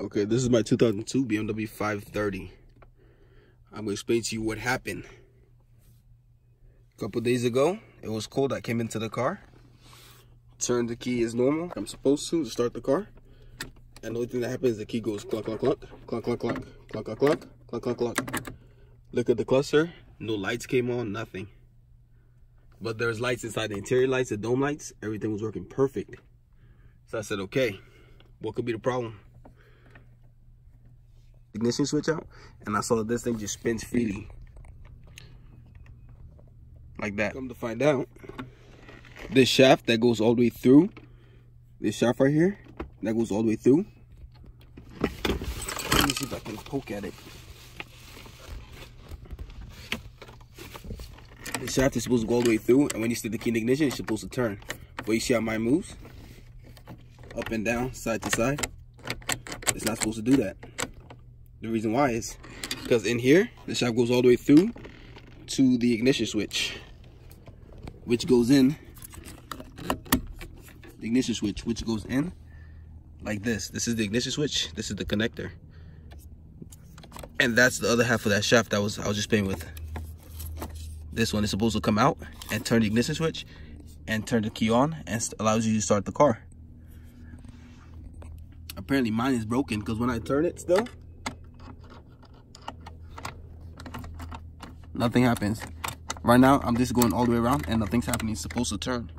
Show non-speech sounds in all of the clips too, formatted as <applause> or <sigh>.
Okay, this is my 2002 BMW 530. I'm gonna explain to you what happened. A couple days ago, it was cold. I came into the car, turned the key as normal. I'm supposed to start the car. And the only thing that happens is the key goes clunk, clunk, clunk, clunk, clunk, clunk, clunk, clunk, clunk, clunk, clunk, clunk. Look at the cluster. No lights came on, nothing. But there's lights inside the interior lights, the dome lights. Everything was working perfect. So I said, okay, what could be the problem? Ignition switch out, and I saw this thing just spins freely. Like that. Come to find out, this shaft that goes all the way through, this shaft right here, that goes all the way through. Let me see if I can poke at it. The shaft is supposed to go all the way through, and when you stick the key in the ignition, it's supposed to turn. But you see how mine moves? Up and down, side to side. It's not supposed to do that. The reason why is because in here, the shaft goes all the way through to the ignition switch, which goes in, the ignition switch, which goes in like this. This is the ignition switch. This is the connector. And that's the other half of that shaft that was I was just playing with. This one is supposed to come out and turn the ignition switch and turn the key on and allows you to start the car. Apparently mine is broken because when I turn it still, nothing happens. Right now, I'm just going all the way around and nothing's happening. It's supposed to turn.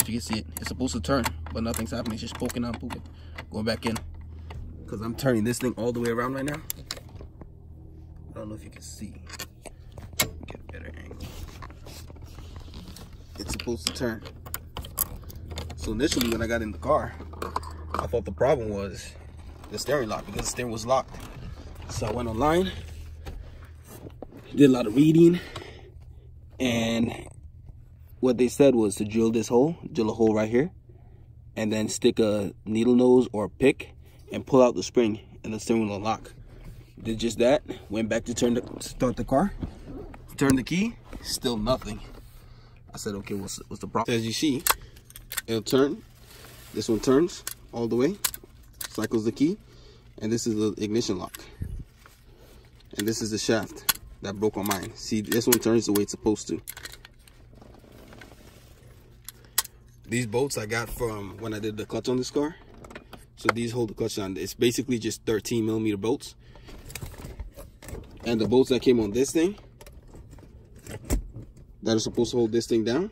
If you can see it, it's supposed to turn, but nothing's happening. It's just poking out, poking, going back in. Because I'm turning this thing all the way around right now. I don't know if you can see. Get a better angle. It's supposed to turn. So initially when I got in the car, I thought the problem was the steering lock because the steering was locked. So I went online, did a lot of reading, and what they said was to drill this hole, drill a hole right here, and then stick a needle nose or a pick and pull out the spring and the steering will unlock. Did just that, went back to turn the start the car, turn the key, still nothing. I said, okay, what's, what's the problem? As you see, it'll turn. This one turns all the way, cycles the key, and this is the ignition lock. And this is the shaft that broke on mine. See, this one turns the way it's supposed to. These bolts I got from when I did the clutch on this car. So these hold the clutch on. It's basically just 13 millimeter bolts. And the bolts that came on this thing, that are supposed to hold this thing down,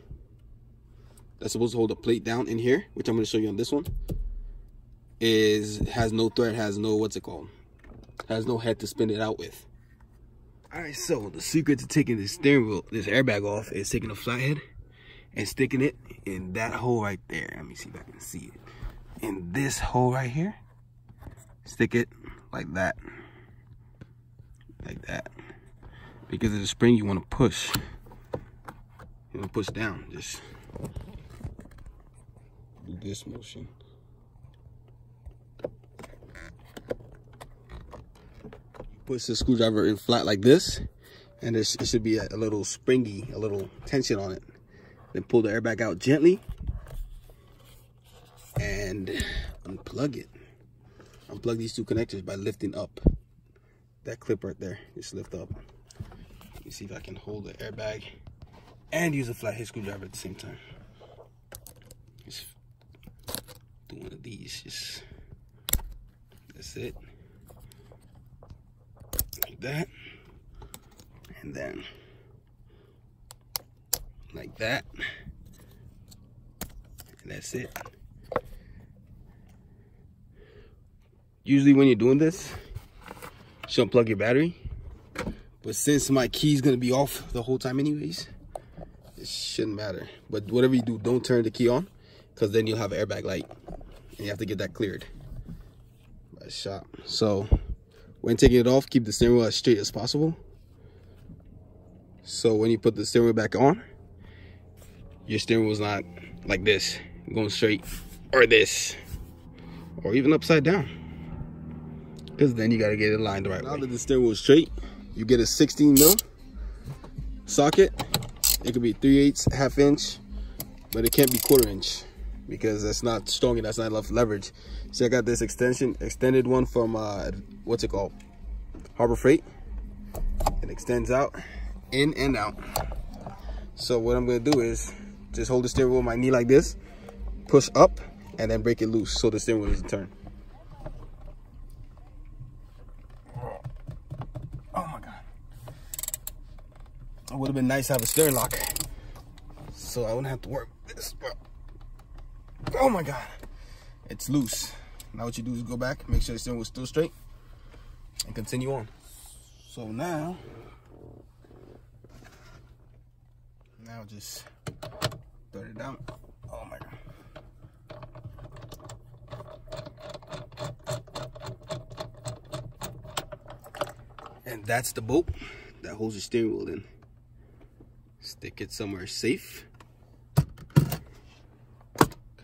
that's supposed to hold the plate down in here, which I'm going to show you on this one, is has no thread, has no, what's it called? Has no head to spin it out with. All right, so the secret to taking this steering wheel, this airbag off is taking a flathead and sticking it in that hole right there. Let me see if I can see it. In this hole right here, stick it like that. Like that. Because of the spring you want to push. You want to push down. Just do this motion. Push the screwdriver in flat like this and it should be a, a, little springy a little tension on it. Then pull the airbag out gently and unplug it. Unplug these two connectors by lifting up. That clip right there just lift up. Let me see if i can hold the airbag and use a flathead screwdriver at the same time. Just do one of these just that's it that. And then like that. And that's it. Usually when you're doing this, you unplug your battery. But since my key is gonna be off the whole time anyways, it shouldn't matter. But whatever you do, don't turn the key on because then you'll have an airbag light and you have to get that cleared by shop. So when taking it off, keep the steering wheel as straight as possible. So when you put the steering wheel back on, your steering wheel's not like this, going straight, or this, or even upside down. Because then you got to get it aligned the right now way. Now that the steering wheel is straight, you get a 16 mil socket. It could be 3 eighths, half inch, but it can't be quarter inch. because that's not strong enough. That's not enough leverage. So I got this extension, extended one from uh, what's it called, Harbor Freight. It extends out, in and out. So what I'm gonna do is just hold the steering wheel with my knee like this, push up, and then break it loose so the steering wheel doesn't turn. Oh my God. It would have been nice to have a steering lock so I wouldn't have to work this. Oh my God, it's loose. Now what you do is go back, make sure the steering wheel's still straight, and continue on. So now, now just throw it down. Oh my God. And that's the bolt that holds your steering wheel in. Stick it somewhere safe. Because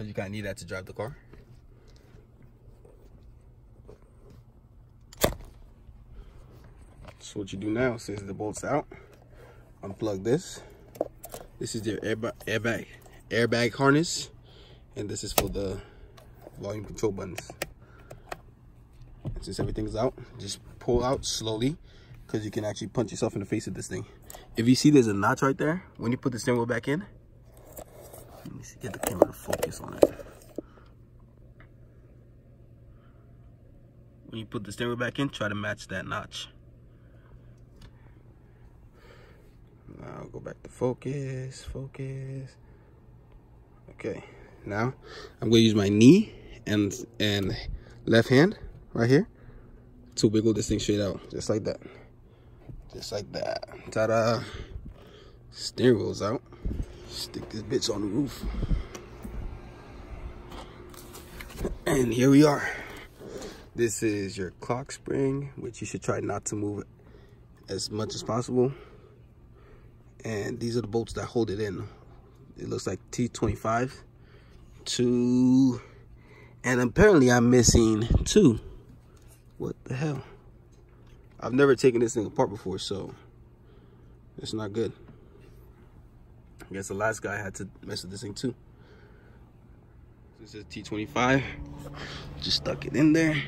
you kind of need that to drive the car. So what you do now, since the bolt's out, unplug this. This is your airbag, airbag, airbag harness. And this is for the volume control buttons. And since everything's out, just pull out slowly because you can actually punch yourself in the face with this thing. If you see there's a notch right there, when you put the steering wheel back in, let me see, get the camera to focus on it. When you put the steering wheel back in, try to match that notch. Now go back to focus, focus. Okay, now I'm gonna use my knee and and left hand right here to wiggle this thing straight out, just like that. Just like that. Ta-da. Steering wheel's out. Stick this bitch on the roof. And here we are. This is your clock spring, which you should try not to move as much as possible. And these are the bolts that hold it in. It looks like T25. Two. And apparently I'm missing two. What the hell? I've never taken this thing apart before, so it's not good. I guess the last guy had to mess with this thing too. This is T25. Just stuck it in there.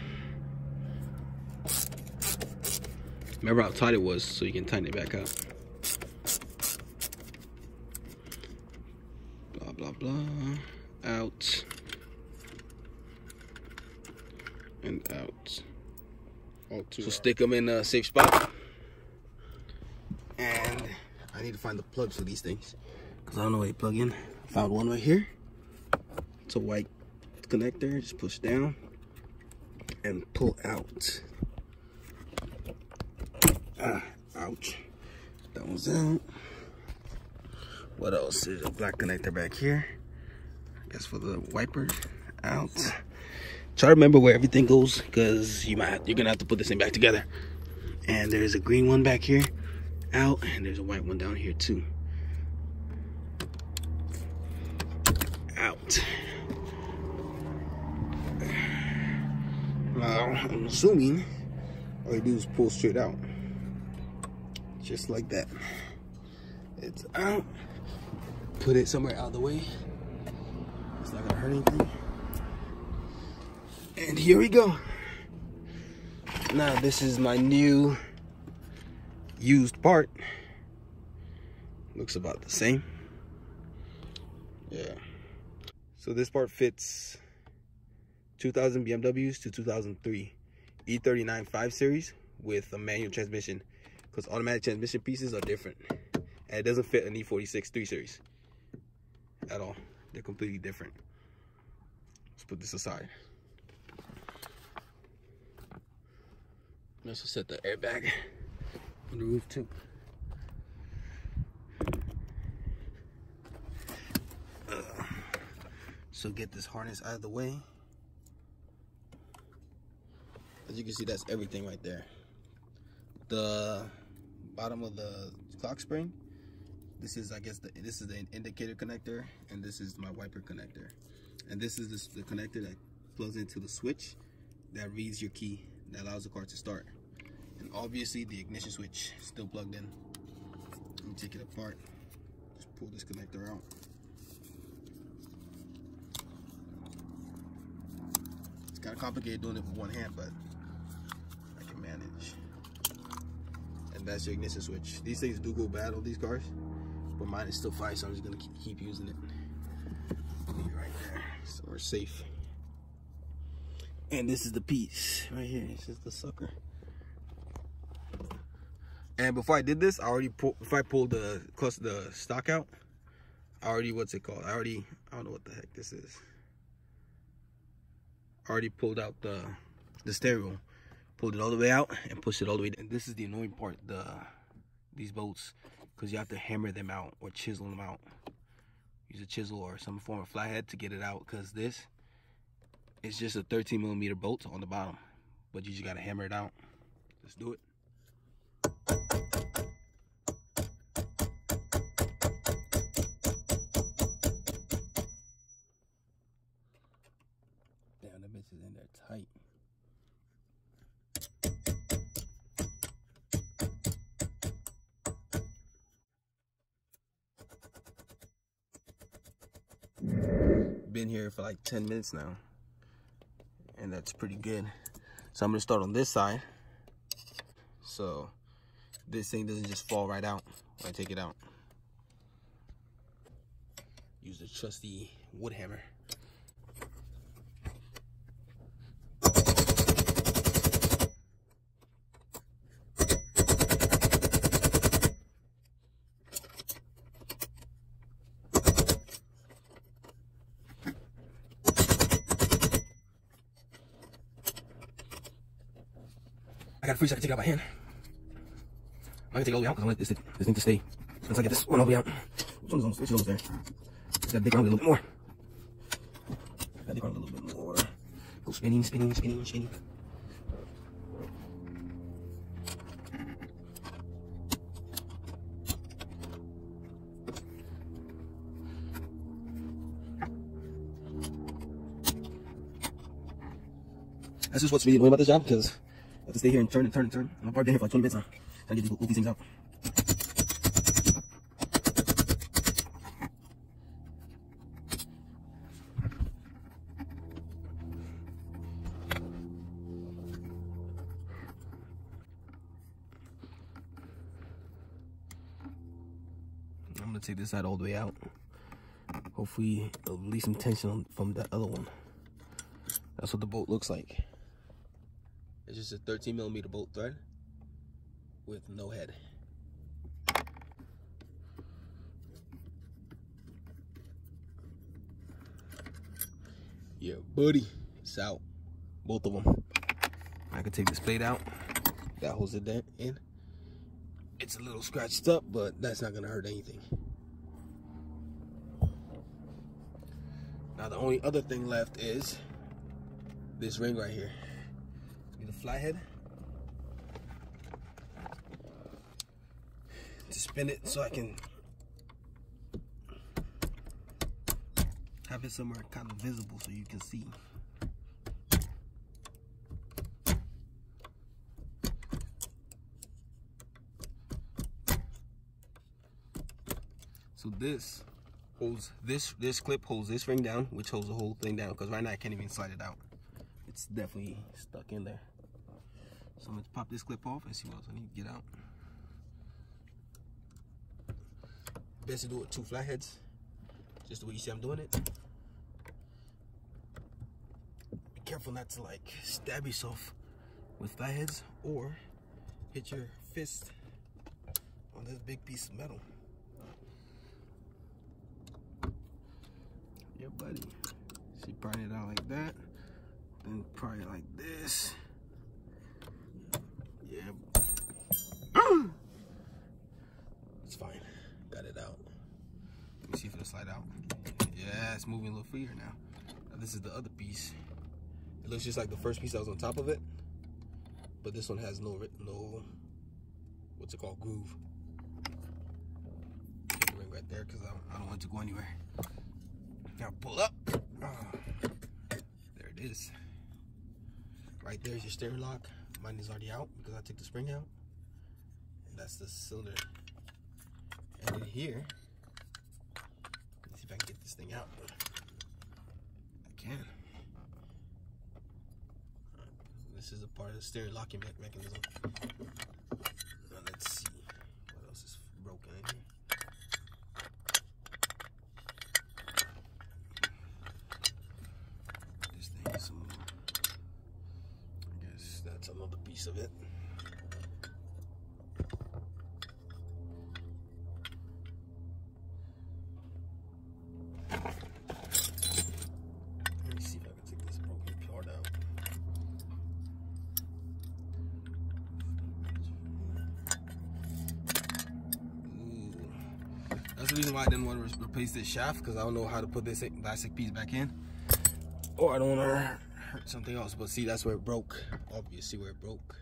Remember how tight it was, so you can tighten it back up. Blah, blah. Out. And out. So stick them in a safe spot. And I need to find the plugs for these things. Because I don't know where you plug in. Found one right here. It's a white connector. Just push down and pull out. Ah, ouch. That one's out. What else? There's a black connector back here. I guess for the wipers. Out try to remember where everything goes because you might you're gonna have to put this thing back together and there's a green one back here out and there's a white one down here too out now i'm assuming all you do is pull straight out just like that it's out put it somewhere out of the way it's not gonna hurt anything and here we go. Now this is my new used part. Looks about the same. Yeah. So this part fits 2000 BMWs to 2003 E39 5 Series with a manual transmission because automatic transmission pieces are different. And it doesn't fit an E46 3 Series at all. They're completely different. Let's put this aside. also set the airbag on the roof too. Uh, so get this harness out of the way. As you can see, that's everything right there. The bottom of the clock spring. This is, I guess, the, this is the indicator connector, and this is my wiper connector. And this is this, the connector that plugs into the switch that reads your key that allows the car to start. And obviously the ignition switch still plugged in. Let me take it apart. Just pull this connector out. It's kind of complicated doing it with one hand, but I can manage. And that's your ignition switch. These things do go bad on these cars, but mine is still fine, so I'm just gonna keep using it. Right there, so we're safe. And this is the piece right here. This is the sucker. And before I did this, I already pulled, if I pulled the the stock out, I already, what's it called? I already, I don't know what the heck this is. I already pulled out the, the wheel, pulled it all the way out and pushed it all the way. And this is the annoying part, the, these bolts, because you have to hammer them out or chisel them out. Use a chisel or some form of flathead to get it out because this is just a 13 millimeter bolt on the bottom, but you just got to hammer it out. Let's do it. Been here for like 10 minutes now. And that's pretty good. So I'm gonna start on this side. So this thing doesn't just fall right out when I take it out. Use the trusty wood hammer. Freeze I can take out by hand. I'm gonna take it all the way out because I want this, this thing to stay. Once I get this one all the way out. This one's almost, this is there. Just gotta dig around a little bit more. Gotta dig around a little bit more. Go spinning, spinning, spinning, spinning. That's just what's really annoying about this job because I have to stay here and turn and turn and turn. I've already been here for like 20 minutes now. Trying to get these, things out. I'm gonna take this side all the way out. Hopefully it'll release some tension from that other one. That's what the bolt looks like. It's just a 13 millimeter bolt thread with no head. Yeah, buddy, it's out. Both of them. I can take this plate out. That holds it in. It's a little scratched up, but that's not gonna hurt anything. Now the only other thing left is this ring right here. Flathead. To spin it so I can have it somewhere kind of visible so you can see. So this holds this this clip holds this ring down, which holds the whole thing down. Because right now I can't even slide it out. It's definitely stuck in there. I'm gonna pop this clip off and see what else I need to get out. Best to do it with two flatheads, just the way you see I'm doing it. Be careful not to like stab yourself with flatheads or hit your fist on this big piece of metal. Yeah, buddy. See, pry it out like that. Then pry it like this. Yeah. it's fine. Got it out. Let me see if it'll slide out. Yeah, it's moving a little freer now. now. This is the other piece. It looks just like the first piece that was on top of it. But this one has no, no, what's it called, groove. Ring right there because I, I don't want it to go anywhere. Now pull up. There it is. Right there's your steering lock. Mine is already out because I took the spring out. And that's the cylinder. And in here, if I can get this thing out, but I can. This is a part of the stereo locking mechanism. Replace this shaft because I don't know how to put this plastic piece back in. Or I don't want to hurt something else. But see, that's where it broke. Obviously, where it broke.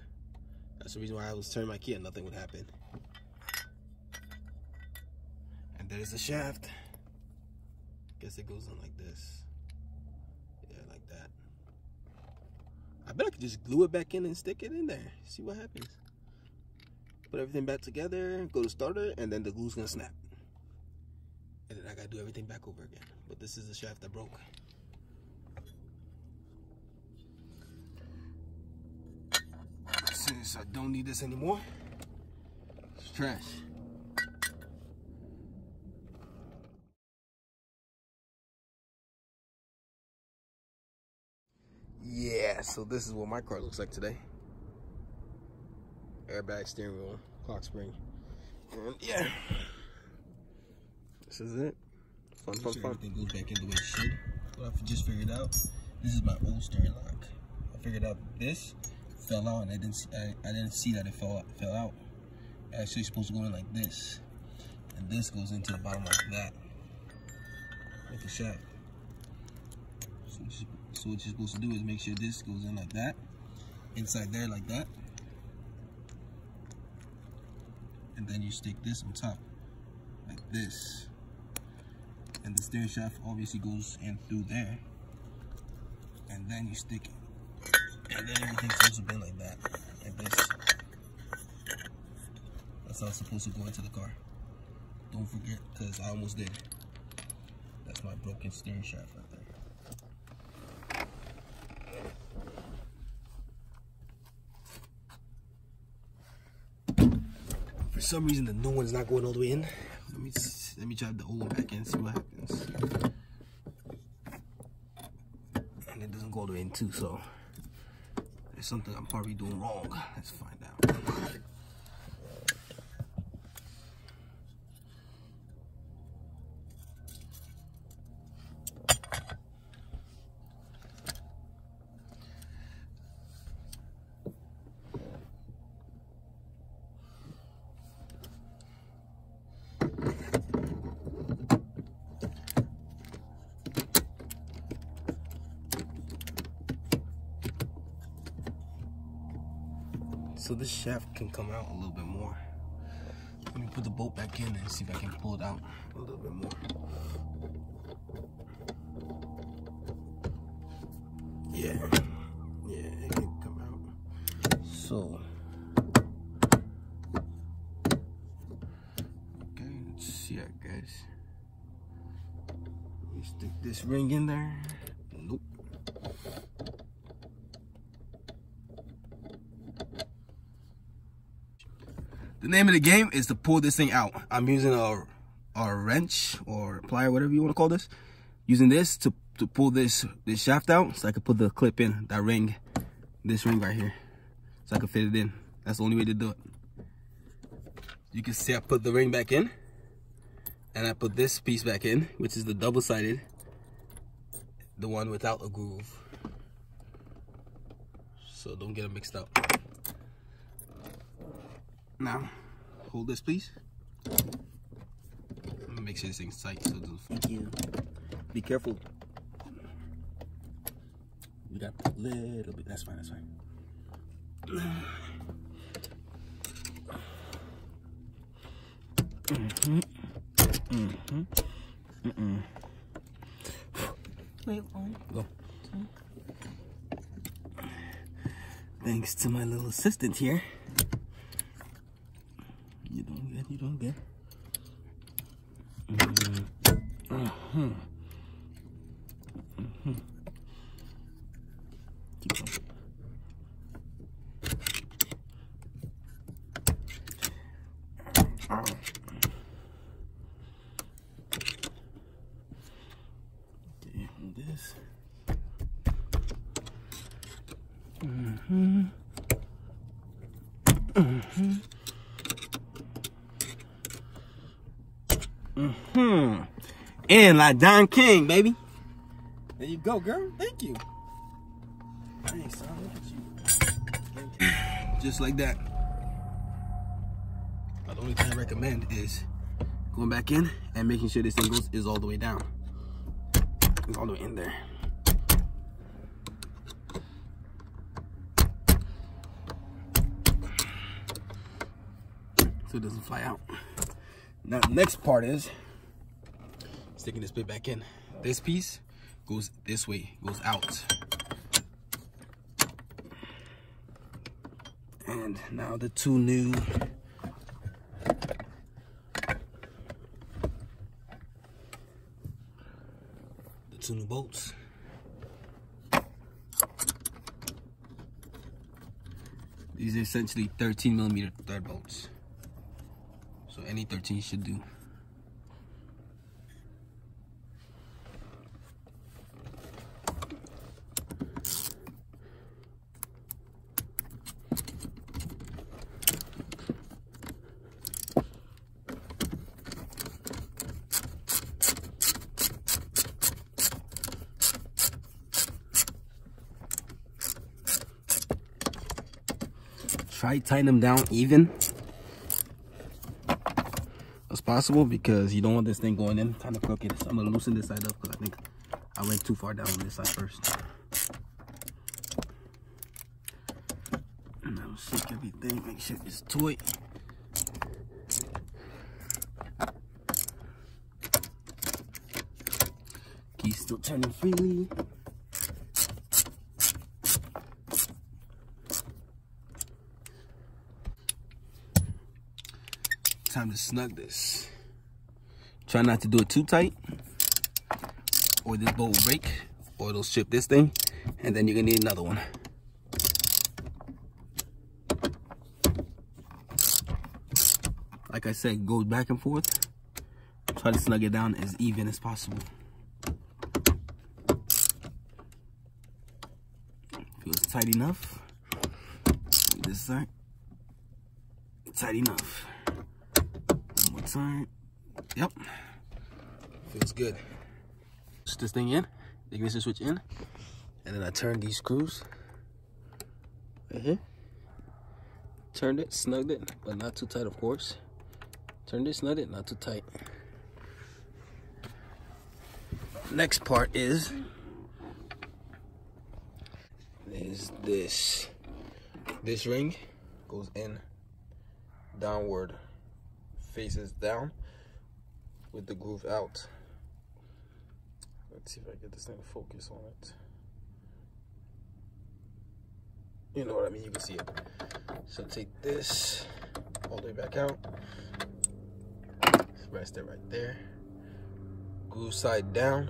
That's the reason why I was turning my key and nothing would happen. And there's the shaft. Guess it goes in like this. Yeah, like that. I bet I could just glue it back in and stick it in there. See what happens. Put everything back together, go to starter, and then the glue's gonna snap. And then I gotta do everything back over again. But this is the shaft that broke. Since I don't need this anymore, it's trash. Yeah, so this is what my car looks like today. Airbag steering wheel, clock spring. And yeah. This is it. Fun, fun, fun. Everything goes back in the way it should. What I just figured out, this is my old steering lock. I figured out this fell out and I didn't see, I, I didn't see that it fell out, fell out. Actually supposed to go in like this. And this goes into the bottom like that. Like a shaft. So what, so what you're supposed to do is make sure this goes in like that. Inside there like that. And then you stick this on top. Like this. And the steering shaft obviously goes in through there. And then you stick it. And then everything's supposed to be like that. Like this. That's how it's supposed to go into the car. Don't forget, because I almost did. That's my broken steering shaft right there. For some reason, the new one's not going all the way in. Let me let me drive the old one back in, see what happens. And it doesn't go all the way in too, so there's something I'm probably doing wrong. Let's find out. So this shaft can come out a little bit more. Let me put the bolt back in and see if I can pull it out a little bit more. Yeah, yeah, it can come out. So, okay, let's see it, guys. Let me stick this ring in there. The name of the game is to pull this thing out. I'm using a, a wrench or plier, whatever you want to call this. Using this to, to pull this, this shaft out so I can put the clip in, that ring, this ring right here. So I can fit it in. That's the only way to do it. You can see I put the ring back in. And I put this piece back in, which is the double-sided. The one without a groove. So don't get it mixed up. Now, hold this, please. I'm gonna make sure this thing's tight so it doesn't. Thank you. Be careful. We got a little bit. That's fine. That's fine. Mm-hmm. Mm-hmm. Mm-mm. Wait, one. Go. Thanks to my little assistant here. You doing good? You doing good? Mm-hmm. Mm-hmm. Mm-hmm. Keep going. Mm-hmm. Mm-hmm. Mm-hmm. And like Don King, baby. There you go, girl. Thank you. Thanks, son. Look at you. Just like that. Now, the only thing I recommend is going back in and making sure this thing goes is all the way down. It's all the way in there. So it doesn't fly out. Now the next part is sticking this bit back in. This piece goes this way, goes out. And now the two new the two new bolts. These are essentially 13 millimeter thread bolts. So any 13 should do. Tighten them down even as possible because you don't want this thing going in kind of crooked. So I'm gonna loosen this side up because I think I went too far down on this side first. And I'll shake everything, make sure it's tight. Key's still turning freely. Time to snug this. Try not to do it too tight or this bolt will break or it'll strip this thing and then you're gonna need another one. Like I said, go back and forth. Try to snug it down as even as possible. Feels tight enough. This side, tight enough time. Yep. Feels good. Push this thing in, the ignition switch in, and then I turn these screws right here. Turned it, snugged it, but not too tight, of course. Turned it, snugged it, not too tight. Next part is is this. This ring goes in downward faces down with the groove out. Let's see if I get this thing to focus on it. You know what I mean, you can see it. So take this all the way back out. Rest it right there. Groove side down.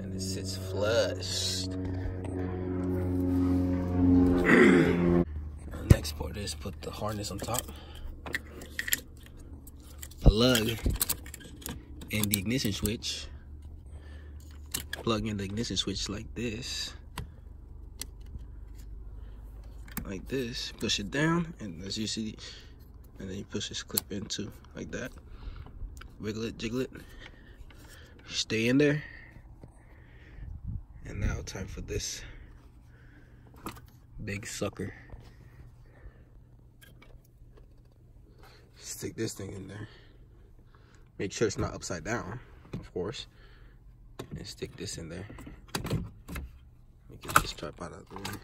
And it sits flush. <clears throat> Next part is put the harness on top plug in the ignition switch. Plug in the ignition switch like this. Like this. Push it down and as you see and then you push this clip into like that. Wiggle it jiggle it. Stay in there. And now time for this big sucker. Stick this thing in there Make sure it's not upside down, of course. And stick this in there. Let me Get this tripod out of the way.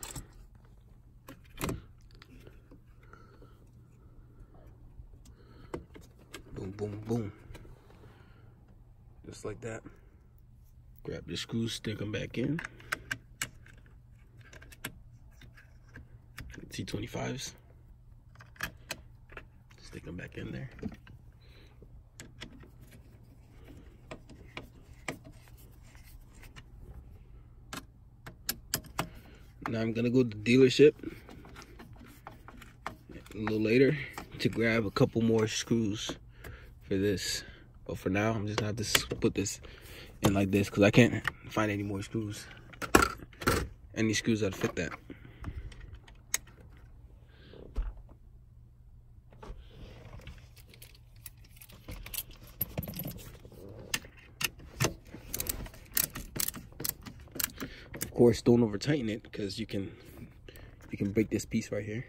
Boom, boom, boom. Just like that. Grab the screws, stick them back in. T25s. Stick them back in there. Now I'm gonna go to the dealership a little later to grab a couple more screws for this. But for now, I'm just gonna have to put this in like this because I can't find any more screws. any screws that fit that. Course, don't over tighten it because you can you can break this piece right here.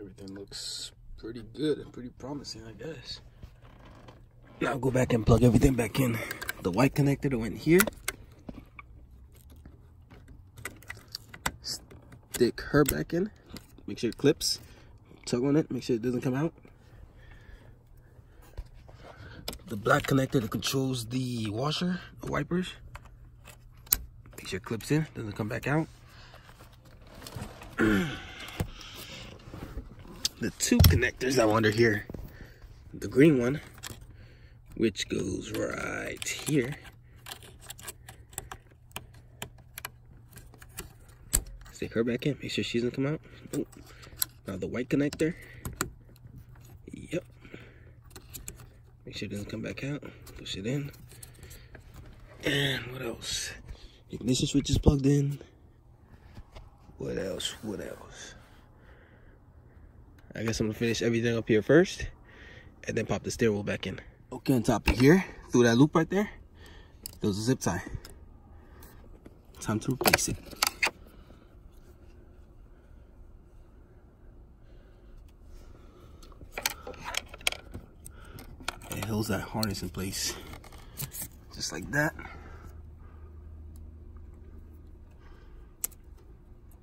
Everything looks pretty good and pretty promising, I guess. Now go back and plug everything back in. The white connector that went here. Stick her back in. Make sure it clips. Tug on it, make sure it doesn't come out. The black connector that controls the washer, the wipers. Make sure it clips in, doesn't come back out. <clears throat> the two connectors I wonder here. The green one, which goes right here. Her back in, make sure she doesn't come out. Oh. Now the white connector. Yep. Make sure it doesn't come back out. Push it in. And what else? Ignition switch is plugged in. What else? What else? I guess I'm gonna finish everything up here first and then pop the steering wheel back in. Okay, on top of here, through that loop right there, there's a zip tie. Time to replace it. It holds that harness in place. Just like that.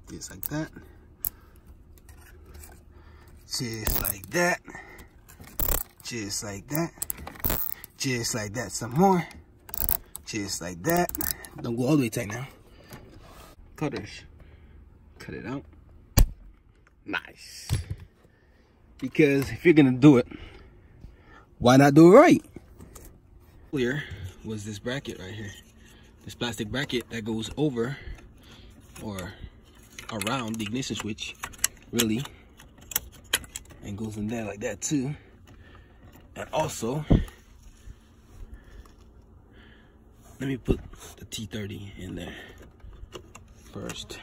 Just like that. Just like that. Just like that. Just like that some more. Just like that. Don't go all the way tight now. Cutters. Cut it out. Nice. Because if you're gonna do it, why not do it right? Here was this bracket right here. This plastic bracket that goes over or around the ignition switch, really, and goes in there like that too. And also, let me put the T30 in there first.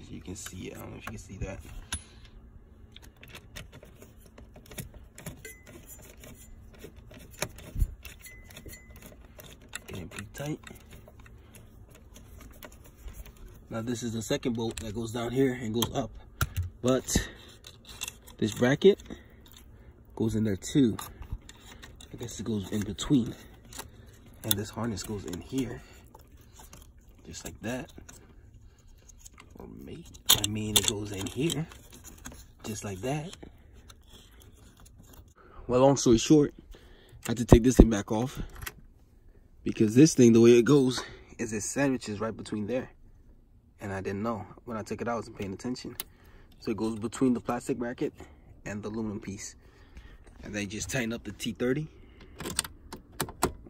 As you can see, I don't know if you can see that. Getting pretty tight. Now this is the second bolt that goes down here and goes up. But this bracket goes in there too. I guess it goes in between. And this harness goes in here. Just like that. Or maybe, I mean it goes in here. Just like that. Well, long story short, I had to take this thing back off. Because this thing, the way it goes, is it sandwiches right between there. And I didn't know. When I took it out, I wasn't paying attention. So it goes between the plastic bracket and the aluminum piece. And they just tighten up the T30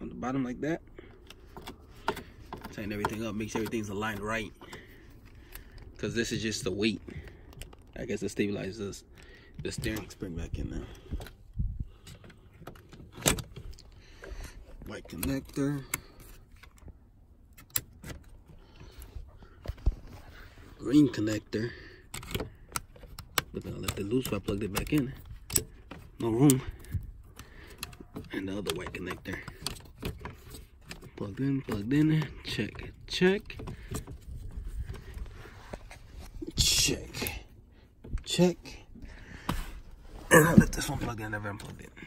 on the bottom like that. Tighten everything up, make sure everything's aligned right. Because this is just the weight. I guess it stabilizes the steering spring back in there. White connector. Green connector. But I left it loose so I plugged it back in. No room. And the other white connector. Plugged in, plugged in. Check, check. Check. Check. And I left this one plugged in, never unplugged it.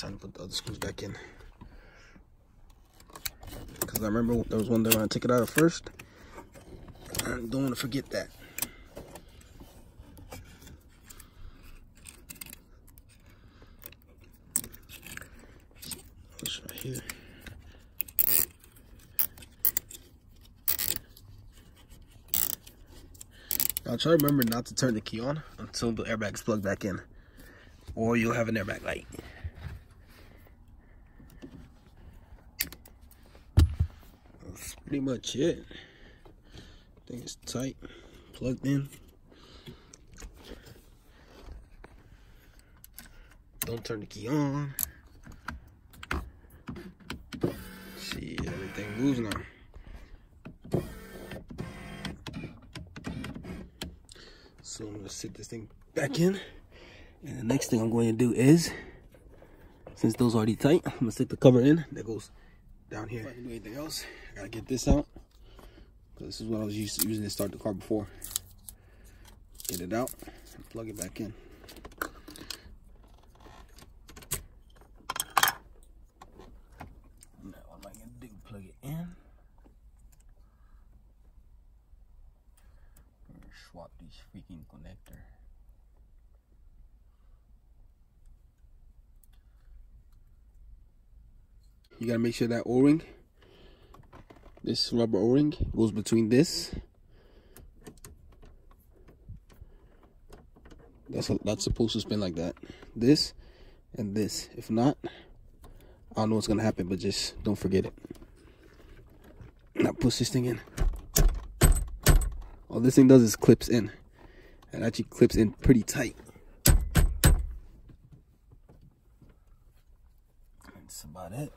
Time to put the other screws back in. Because I remember there was one when I took it out at first. I don't want to forget that. This right here. Now try to remember not to turn the key on until the airbag's plugged back in. Or you'll have an airbag light. That's pretty much it. I think it's tight, plugged in. Don't turn the key on. See, everything moves now. So I'm gonna sit this thing back in. And the next thing I'm going to do is, since those are already tight, I'm gonna stick the cover in that goes down here. If I can do anything else, I gotta get this out. This is what I was used to, using to start the car before. Get it out and plug it back in. Now what am I gonna do? Plug it in. Swap these freaking connector. You gotta make sure that O-ring, this rubber O-ring goes between this. That's a, that's supposed to spin like that. This and this. If not, I don't know what's gonna happen, but just don't forget it. Now push this thing in. All this thing does is clips in. It actually clips in pretty tight. That's about it.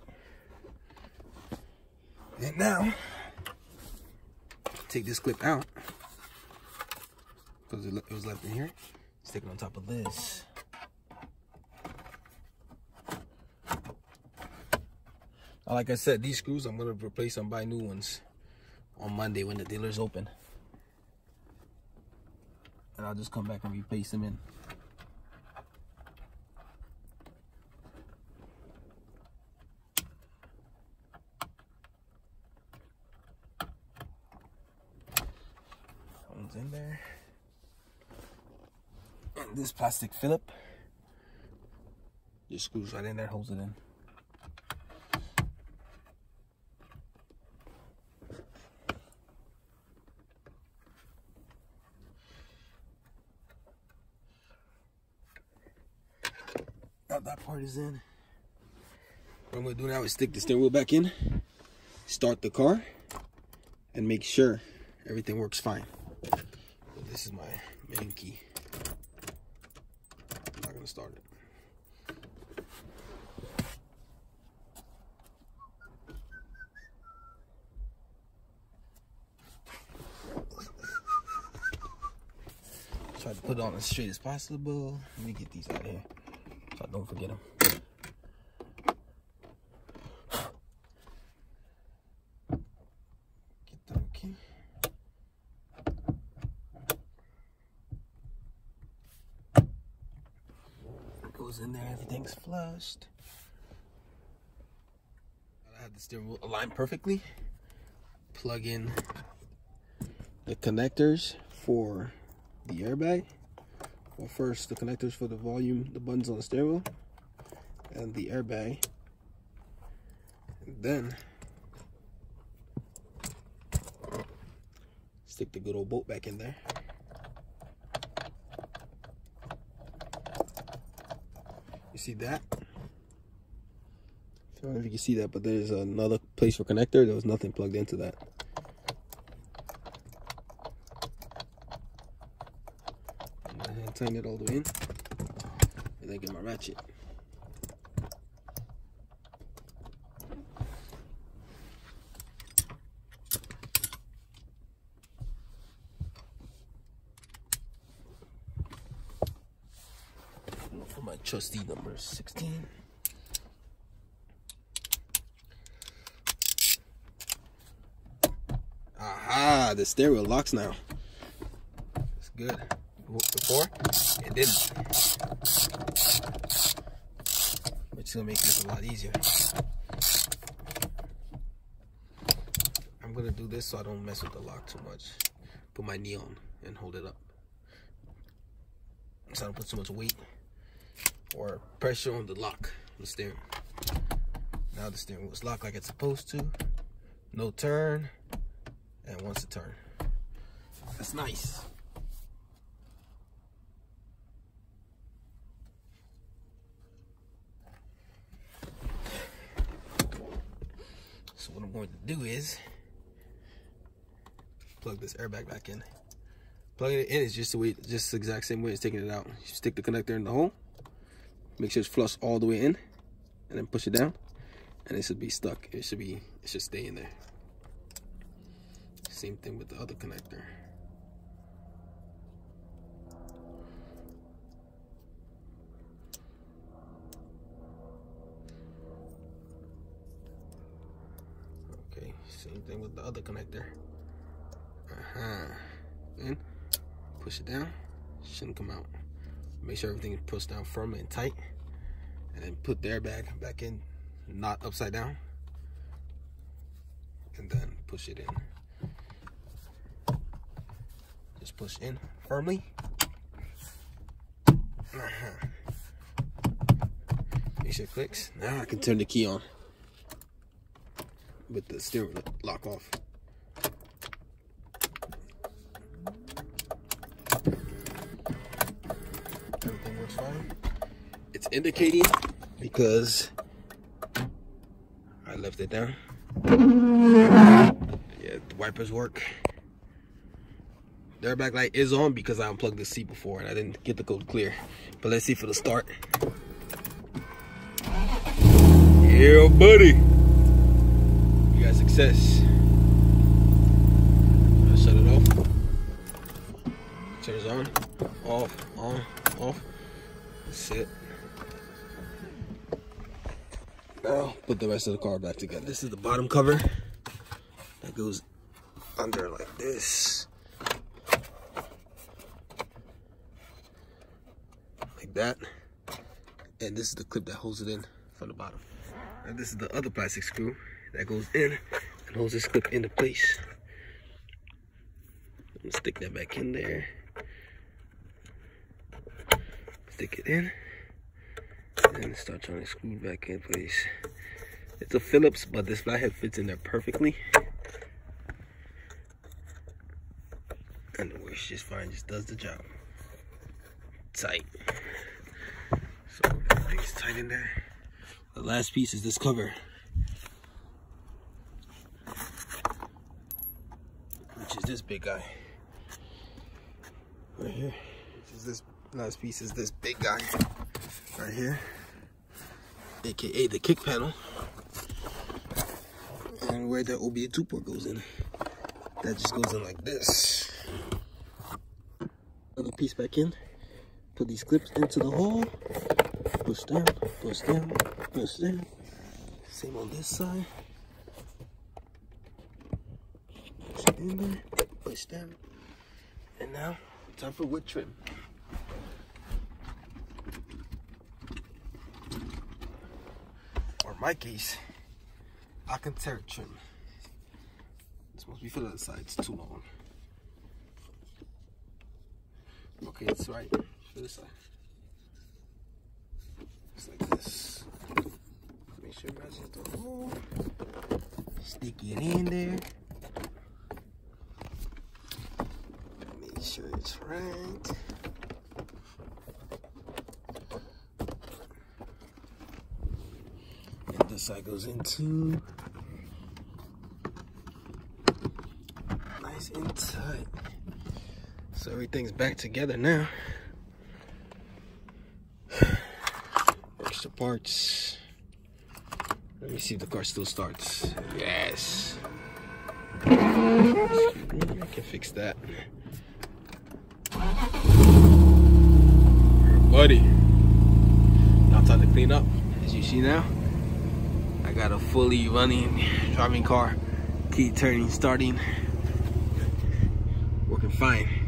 And now, take this clip out because it, was left in here. Stick it on top of this. Like I said, these screws I'm gonna replace and buy new ones on Monday when the dealer's open. And I'll just come back and replace them in. In there. And this plastic Phillip just screws right in there, holds it in. Now that part is in. What I'm gonna do now is stick the steering wheel back in, start the car, and make sure everything works fine this is my main key. I'm not gonna start it. Try to put it on as straight as possible. Let me get these out of here so I don't forget them. Goes in there, everything's flushed. I have the steering wheel aligned perfectly. Plug in the connectors for the airbag. Well, first the connectors for the volume, the buttons on the steering wheel, and the airbag. And then stick the good old bolt back in there. See that? I don't know if you can see that, but there's another place for connector. There was nothing plugged into that. And tighten it all the way in. And then get my ratchet. Trusty number 16. Aha, the steering locks now. It's good. Before, it didn't. Which is gonna make this a lot easier. I'm gonna do this so I don't mess with the lock too much. Put my knee on and hold it up. So I don't put too much weight or pressure on the lock the steering. Now the steering wheel's locked like it's supposed to. No turn, and once a turn. That's nice. So what I'm going to do is plug this airbag back in. Plugging it in is just the way, just the exact same way as taking it out. You stick the connector in the hole, make sure it's flush all the way in, and then push it down, and it should be stuck. It should be, it should stay in there. Same thing with the other connector. Okay, same thing with the other connector. Uh-huh. In, push it down, shouldn't come out. Make sure everything is pushed down firmly and tight. And then put the airbag back in, not upside down. And then push it in. Just push in firmly. Uh-huh. Make sure it clicks. Now I can turn the key on with the steering lock off. Everything works fine. It's indicating because I left it down. Yeah, the wipers work. The airbag light is on because I unplugged the seat before and I didn't get the code clear. But let's see for the start. Yeah, buddy. You got success. I shut it off. Turns on, off, on, off. That's it. Put the rest of the car back together. This is the bottom cover that goes under like this. Like that. And this is the clip that holds it in from the bottom. And this is the other plastic screw that goes in and holds this clip into place. I'm gonna stick that back in there. Stick it in. And start trying to screw it back in place. It's a Phillips, but this flathead fits in there perfectly. And it works just fine, just does the job. Tight. So everything's tight in there. The last piece is this cover. Which is this big guy. Right here. This is this last piece is this big guy. Right here. AKA the kick panel. And where the OBD2 port goes in. That just goes in like this. Another piece back in. Put these clips into the hole. Push down, push down, push down. Same on this side. Push it in there, push down. And now, time for wood trim. Or my case, Alcantara trim. It's supposed to be for the other side, it's too long. Okay, it's right for this side. Just like this. Make sure it the hole. Stick it in there. Make sure it's right. And this side goes into tight. So everything's back together now. Extra parts. Let me see if the car still starts. Yes. I can fix that. Buddy. Now time to clean up. As you see now, I got a fully running driving car. Key turning, starting. Working fine.